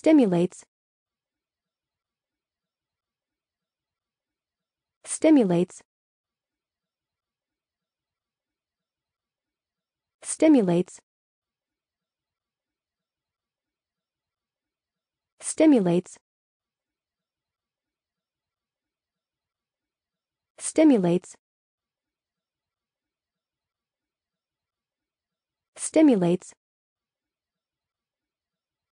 stimulates stimulates stimulates stimulates stimulates stimulates.